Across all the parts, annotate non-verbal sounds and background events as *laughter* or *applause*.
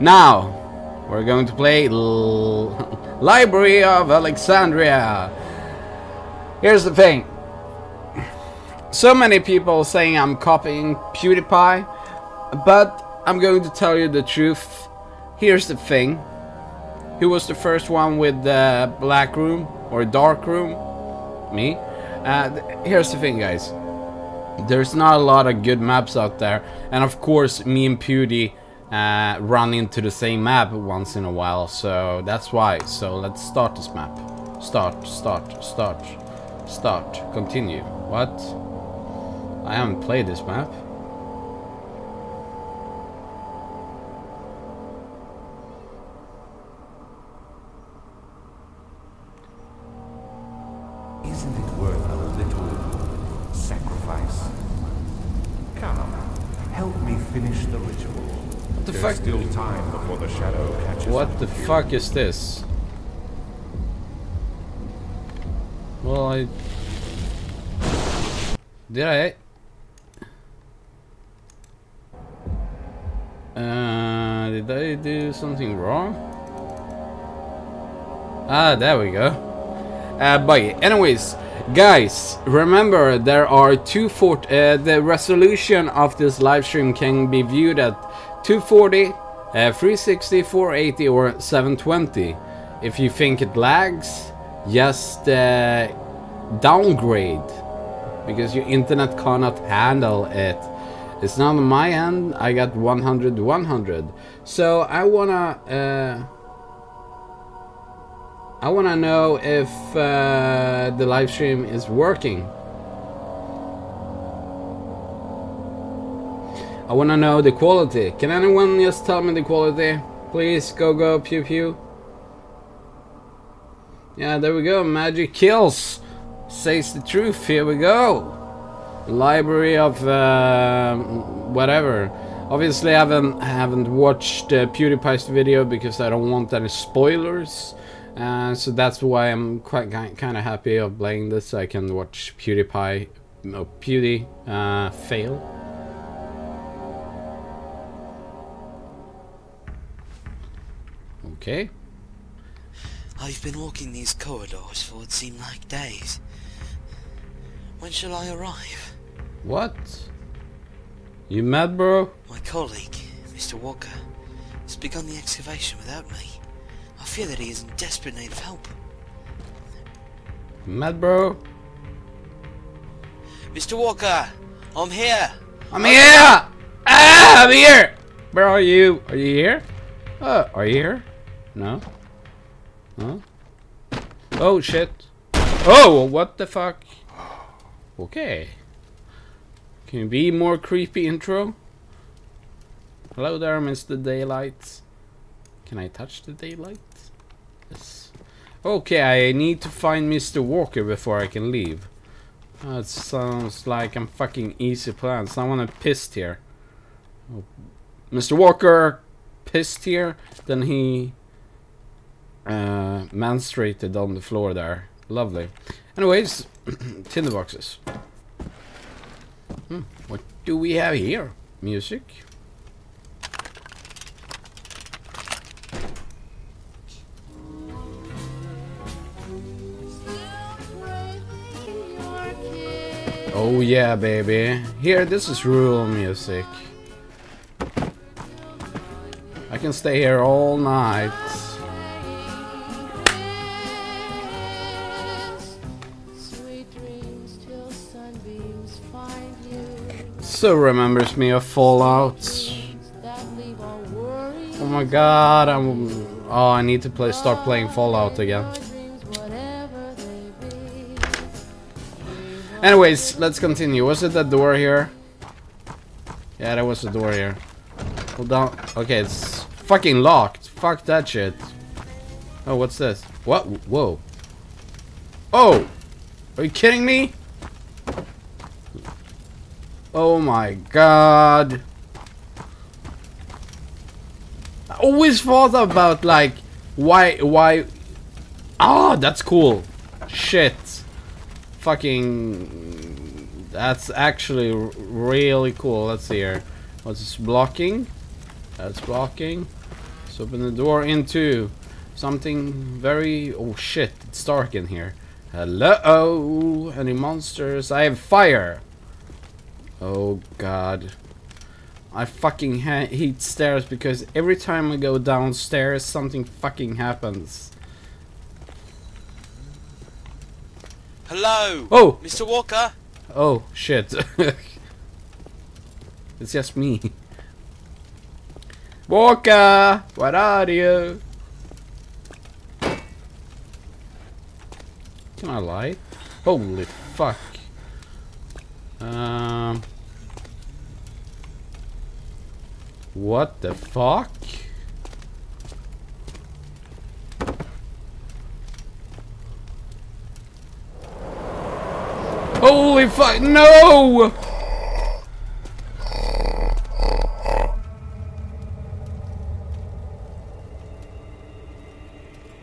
Now, we're going to play Library of Alexandria. Here's the thing. So many people saying I'm copying PewDiePie, but I'm going to tell you the truth. Here's the thing. Who was the first one with the black room or dark room? Me. Uh, here's the thing, guys. There's not a lot of good maps out there, and of course, me and Pewdie uh, run into the same map once in a while, so that's why. So let's start this map. Start, start, start, start, continue. What? I haven't played this map. Fuck is this? Well, I... Did I... Uh, did I do something wrong? Ah, there we go. Uh, but anyways, guys, remember there are two fort. Uh, the resolution of this live stream can be viewed at 240, uh, 360, 480, or 720. If you think it lags, just uh, downgrade because your internet cannot handle it. It's not on my end. I got 100, 100. So I wanna. Uh, I want to know if uh, the live stream is working. I want to know the quality. Can anyone just tell me the quality? Please, go go, pew pew. Yeah, there we go. Magic kills. Says the truth. Here we go. Library of uh, whatever. Obviously, I haven't haven't watched uh, PewDiePie's video because I don't want any spoilers. Uh, so that's why I'm quite kind of happy of playing this. I can watch PewDiePie, no Pewdie, uh, fail. Okay. I've been walking these corridors for what seem like days. When shall I arrive? What? You mad, bro? My colleague, Mr. Walker, has begun the excavation without me. I fear that he is in desperate need of help. Mad, bro? Mr. Walker, I'm here. I'm here! Ah, I'm here! Where are you? Are you here? Uh, are you here? No? No? Oh, shit. Oh, what the fuck? Okay. Can you be more creepy intro? Hello there, Mr. Daylight. Can I touch the daylight? Yes. Okay, I need to find Mr. Walker before I can leave. That sounds like I'm fucking easy plan. Someone pissed here. Oh, Mr. Walker pissed here, then he uh, menstruated on the floor there. Lovely. Anyways, *clears throat* tinder boxes. Hmm, what do we have here? Music. Oh yeah, baby. Here, this is rural music. I can stay here all night. So remembers me of Fallout. Oh my god, I'm. Oh, I need to play. Start playing Fallout again. Anyways, let's continue. Was it that door here? Yeah, there was a door here. Hold on. Okay, it's fucking locked. Fuck that shit. Oh, what's this? What? Whoa. Oh! Are you kidding me? Oh my god. I always thought about like why why Ah, that's cool. Shit. Fucking that's actually really cool. Let's see here. What's this blocking? That's blocking. Let's open the door into something very... Oh shit, it's dark in here. Hello? Any monsters? I have fire! Oh god. I fucking ha hate stairs because every time I go downstairs something fucking happens. Hello, Oh! Mr. Walker. Oh shit. *laughs* it's just me. Walker! What are you? Can I lie? Holy fuck. Um. What the fuck? Holy fuck! No!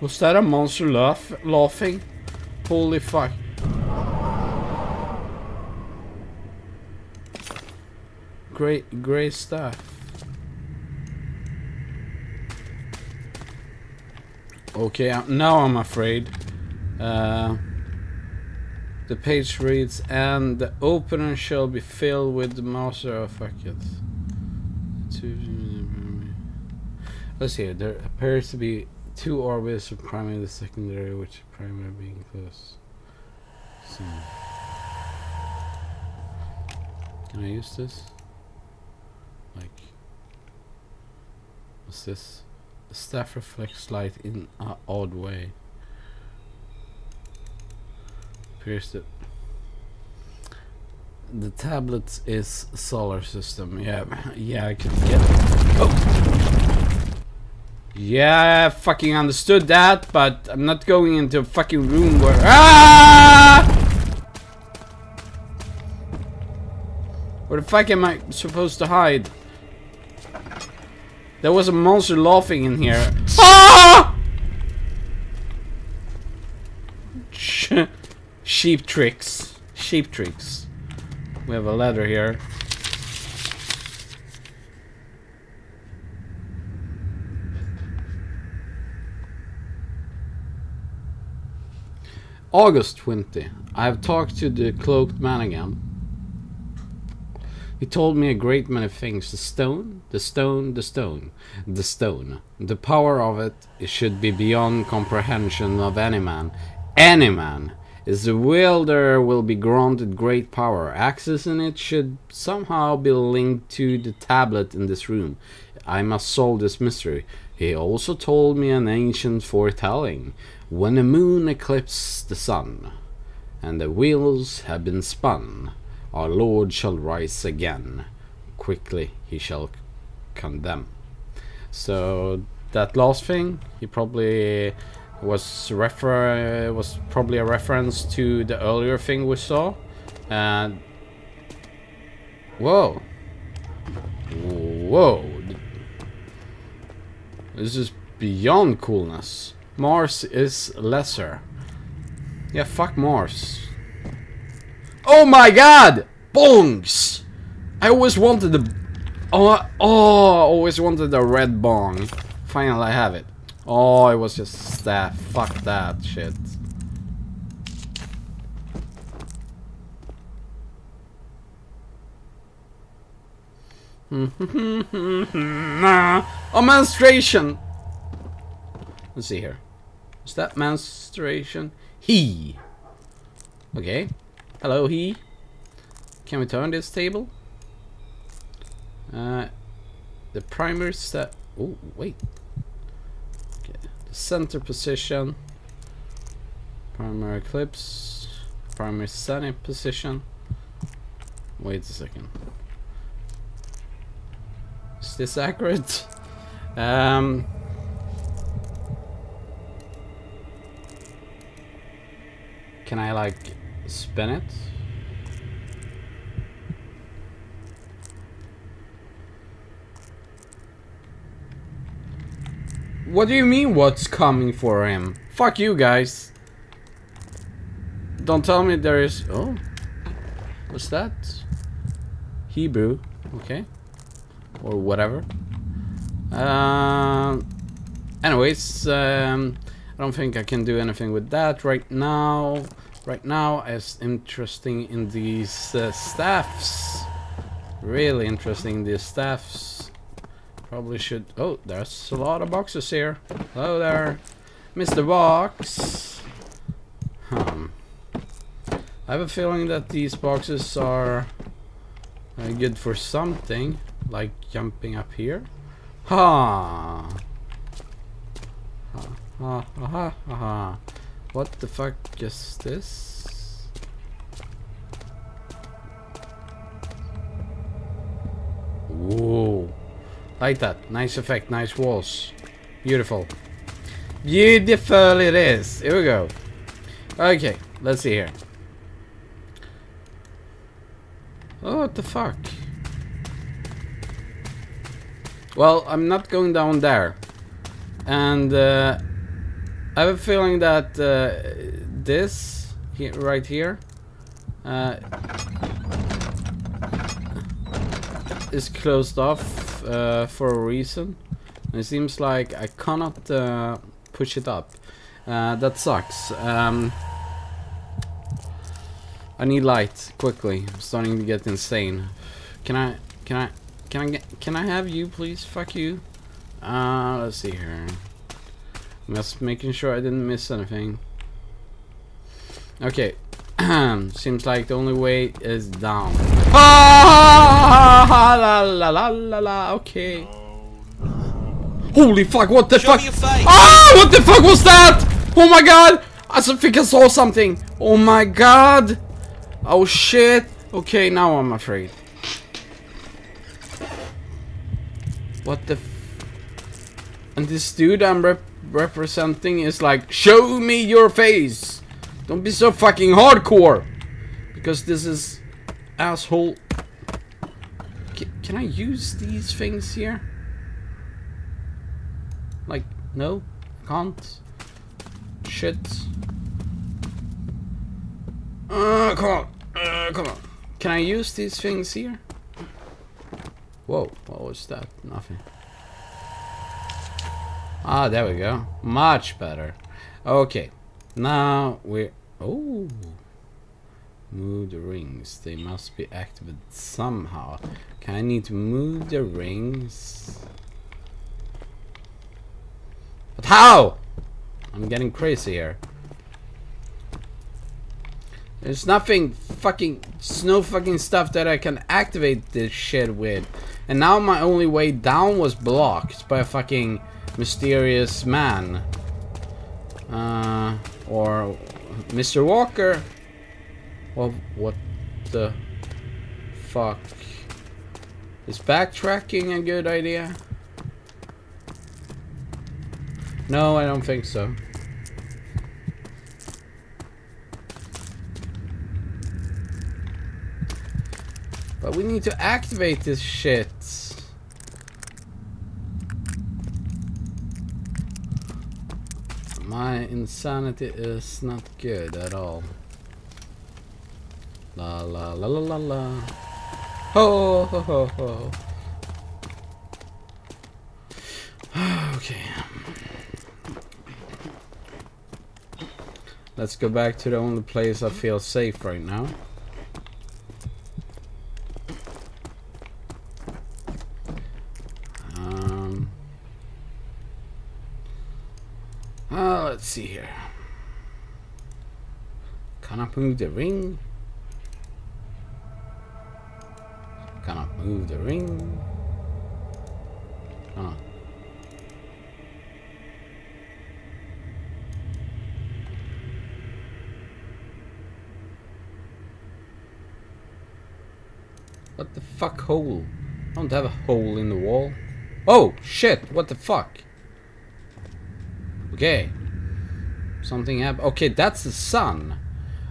Was that a monster laugh laughing? Holy fuck. Great, great stuff. Okay, now I'm afraid. Uh, the page reads, and the opener shall be filled with the master of fuck Let's see, there appears to be two orbits of primary and the secondary, which primary being close. So. Can I use this? Like, what's this? The staff reflects light in an odd way. Appears that the tablet is solar system. Yeah, *laughs* yeah, I could get. Oh. Yeah, I fucking understood that, but I'm not going into a fucking room where. Ah! Where the fuck am I supposed to hide? There was a monster laughing in here. Ah! *laughs* Sheep tricks. Sheep tricks. We have a ladder here. August 20. I have talked to the cloaked man again. He told me a great many things. The stone, the stone, the stone, the stone. The power of it, it should be beyond comprehension of any man. Any man! Is the wielder will be granted great power. Access in it should somehow be linked to the tablet in this room. I must solve this mystery. He also told me an ancient foretelling. When the moon eclipses the sun, and the wheels have been spun, our Lord shall rise again. Quickly he shall condemn. So that last thing, he probably was refer was probably a reference to the earlier thing we saw. And whoa, whoa, this is beyond coolness. Mars is lesser. Yeah, fuck Mars. Oh my god! Bongs! I always wanted the... Oh, oh, I always wanted the red bong. Finally I have it. Oh, it was just staff. Fuck that shit. *laughs* a menstruation! Let's see here. Is that menstruation? He. Okay. Hello, he. Can we turn this table? Uh, the primary set. Oh, wait. Okay. The center position. Primary clips. Primary setting position. Wait a second. Is this accurate? *laughs* Um. Can I like spin it? What do you mean what's coming for him? Fuck you guys. Don't tell me there is... Oh. What's that? Hebrew. Okay. Or whatever. Um... anyways, um, I don't think I can do anything with that right now. Right now, as interesting in these uh, staffs. Really interesting in these staffs. Probably should. Oh, there's a lot of boxes here. Hello there, Mr. Box. Hmm. I have a feeling that these boxes are uh, good for something, like jumping up here. Ha ha ha ha ha ha. What the fuck is this? Whoa. Like that. Nice effect, nice walls. Beautiful. Beautiful it is. Here we go. Okay, let's see here. Oh, what the fuck? Well, I'm not going down there. And uh, I have a feeling that uh, this here, right here uh, is closed off uh, for a reason. And it seems like I cannot uh, push it up. Uh, that sucks. Um, I need light quickly. I'm starting to get insane. Can I? Can I? Can I get? Can I have you, please? Fuck you. Uh, let's see here. Just making sure I didn't miss anything. Okay. *clears throat* Seems like the only way is down. Ah, *laughs* la la la la la. Okay. Holy fuck! What the Show fuck? me your face. Ah! What the fuck was that? Oh my god! I think I saw something. Oh my god! Oh shit! Okay, now I'm afraid. What the? F and this dude I'm rep representing is like, show me your face. Don't be so fucking hardcore. Because this is asshole. C can I use these things here? Like, no, can't. Shit. Uh, come on, uh, come on. Can I use these things here? Whoa, what was that? Nothing. Ah, there we go. Much better. Okay, now we're... Oh! Move the rings. They must be activated somehow. Can I need to move the rings? But how? I'm getting crazy here. There's nothing fucking... No fucking stuff that I can activate this shit with. And now my only way down was blocked by a fucking mysterious man. Uh, or Mr. Walker. Well, what the fuck? Is backtracking a good idea? No, I don't think so. But we need to activate this shit. My insanity is not good at all. La la la la la la. Ho ho ho ho. *sighs* okay. Let's go back to the only place I feel safe right now. Um, uh, let's see here. Can I move the ring? Can I move the ring? Can I? What the fuck hole? I don't have a hole in the wall. Oh, shit, what the fuck? Okay. Something happened. Okay, that's the sun.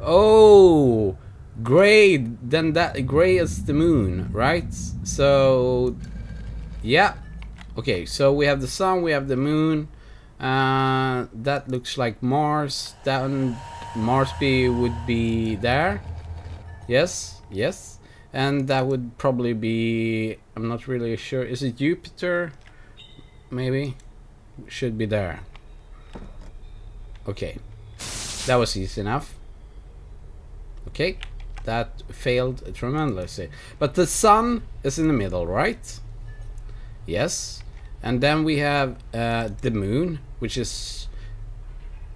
Oh, gray, then that, gray is the moon, right? So, yeah. Okay, so we have the sun, we have the moon. Uh, that looks like Mars. Then Marsby would be there. Yes, yes. And that would probably be, I'm not really sure. Is it Jupiter? Maybe. should be there. Okay. That was easy enough. Okay. That failed tremendously. But the sun is in the middle, right? Yes. And then we have uh, the moon, which is...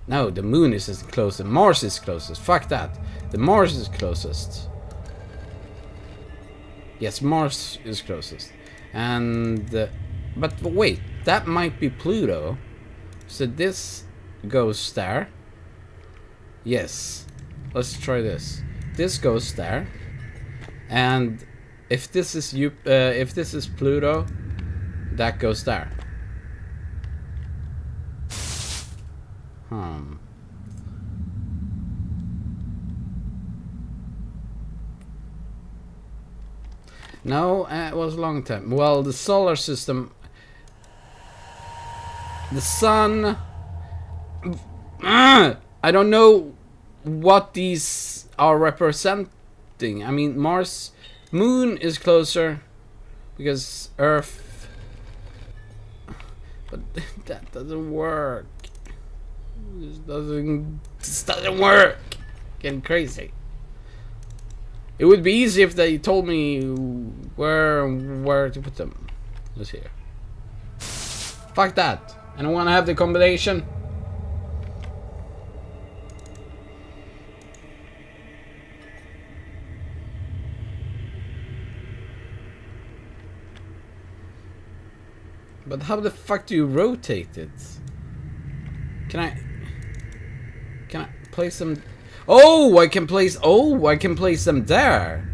No, the moon is as closest. Mars is closest. Fuck that. The Mars is closest. Yes, Mars is closest. And... Uh, but wait, that might be Pluto. So this goes there. Yes. Let's try this. This goes there. And if this is you, uh, if this is Pluto, that goes there. Hmm. No, uh, it was a long time. Well, the solar system, the sun. Ah! I don't know what these are representing. I mean, Mars, Moon is closer because Earth. But *laughs* that doesn't work. This doesn't. This doesn't work. Getting crazy. It would be easy if they told me where where to put them. Just here. Fuck that. I don't want to have the combination. But how the fuck do you rotate it? Can I... Can I place them... Oh, I can place... Oh, I can place them there.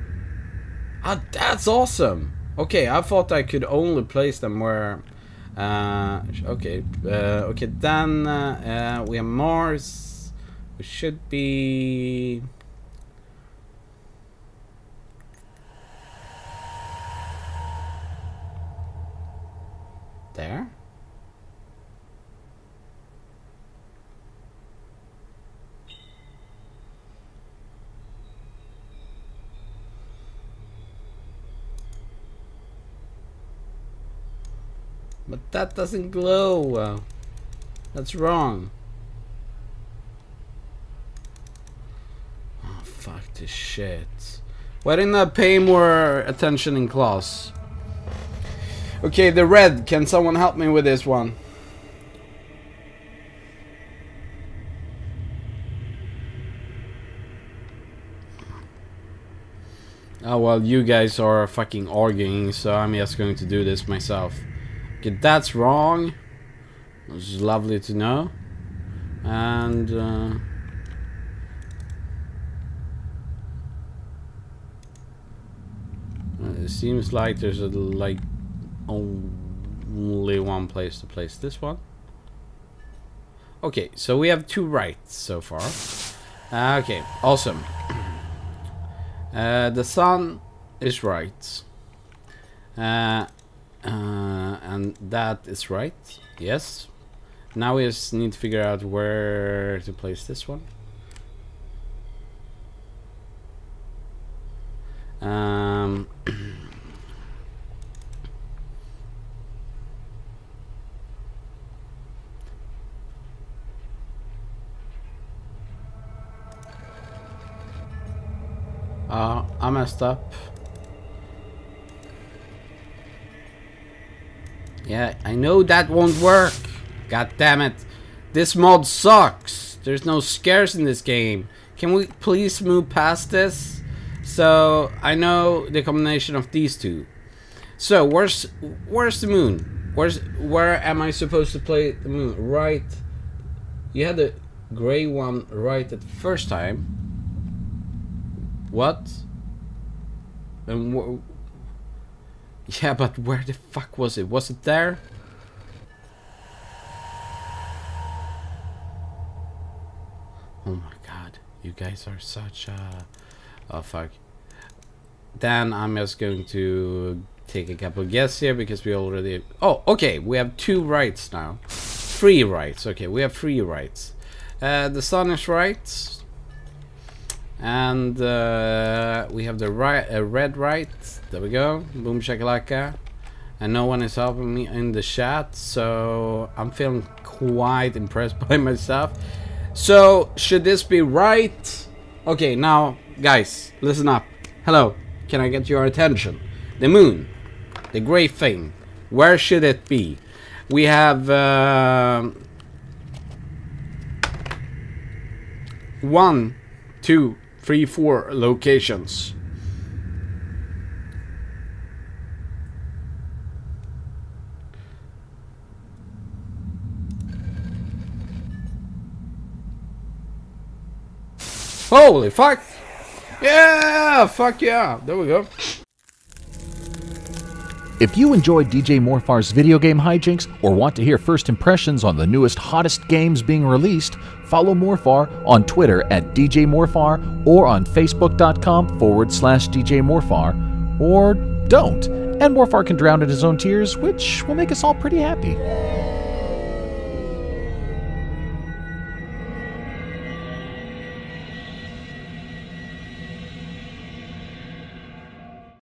Ah, that's awesome. Okay, I thought I could only place them where... Uh, okay, uh, okay, then uh, uh, we have Mars. We should be... There? But that doesn't glow. That's wrong. Oh, fuck this shit. Why didn't I pay more attention in class? Okay, the red. Can someone help me with this one? Oh well, you guys are fucking arguing, so I'm just going to do this myself. Okay, that's wrong. Which is lovely to know. And... Uh, it seems like there's a like only one place to place this one. Okay, so we have two rights so far. Uh, okay, awesome. *clears throat* Uh, the sun is right. Uh, uh, and that is right. Yes. Now we just need to figure out where to place this one. Um, *clears throat* I messed up. Yeah, I know that won't work. God damn it. This mod sucks. There's no scares in this game. Can we please move past this? So, I know the combination of these two. So, where's where's the moon? Where's where am I supposed to play the moon? Right. You had the gray one right at the first time. What? And yeah, but where the fuck was it? Was it there? Oh my god, you guys are such a... Oh fuck. Then I'm just going to take a couple guesses here because we already... Oh, okay, we have two rights now. Three rights, okay, we have three rights. Uh, the sun is right. And uh, we have the right, uh, red right. There we go. Boom shakalaka. And no one is helping me in the chat, so I'm feeling quite impressed *laughs* by myself. So, should this be right? Okay, now, guys, listen up. Hello, can I get your attention? The moon, the great thing, where should it be? We have uh, one, two, three, four locations. Holy fuck! Yeah! Fuck yeah! There we go. If you enjoyed DJ Morfar's video game hijinks or want to hear first impressions on the newest, hottest games being released, follow Morfar on Twitter at DJ Morfar or on Facebook.com forward slash DJ Morfar, or don't, and Morfar can drown in his own tears, which will make us all pretty happy.